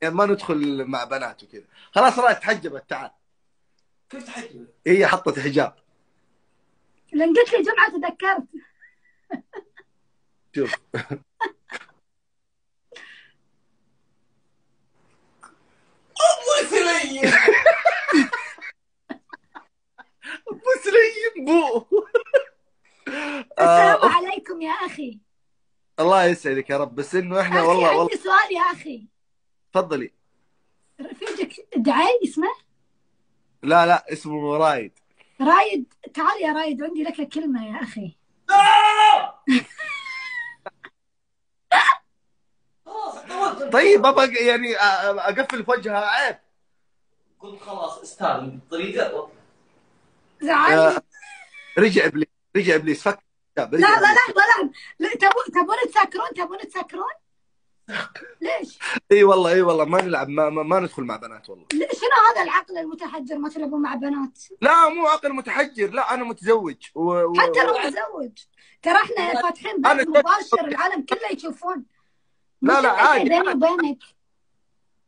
يعني ما ندخل مع بنات وكذا. خلاص رأيت تحجبت تعال. كيف تحجب؟ هي حطت حجاب. لأن قلت لي جمعه تذكرت. شوف. أبو سليم! بس لي بو. السلام آه، عليكم يا أخي. الله يسعدك يا رب بس إنه إحنا والله والله. عندي سؤال يا أخي. تفضلي. رفيجك دعي اسمه؟ لا لا اسمه رايد. رايد تعال يا رايد عندي لك كلمة يا أخي. خلاص طولت. طيب أبغى يعني أقفل في وجهها عيب. قلت خلاص أستاذ طريقة. زعلني. آه، رجع ابليس رجع ابليس فك. لا لا. لحظه لحظه لا، تبون تبون تسكرون تبون تسكرون؟ ليش؟ إي والله إي والله ما نلعب ما, ما, ما ندخل مع بنات والله. ليش- شنو هذا العقل المتحجر ما تلعبون مع بنات؟ لا مو عقل متحجر لا أنا متزوج. و... و... حتى لو متزوج. ترى إحنا فاتحين أنا بث مباشر العالم كله يشوفون. لا، لا، عادي، بيني. وبينك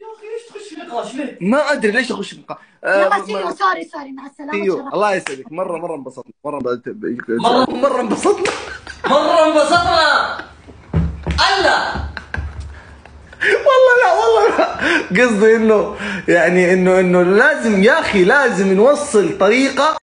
يا أخي ليش تخش نقاش؟ ليه؟ ما أدري ليش أخش مقا... يلا see you آه sorry sorry مع السلامة see you تشرفت. الله يسعدك. مرة مرة انبسطنا. مرة مرة انبسطنا. مرة انبسطنا. والله لا والله لا. قصدي إنه يعني إنه إنه لازم يا أخي لازم نوصل طريقة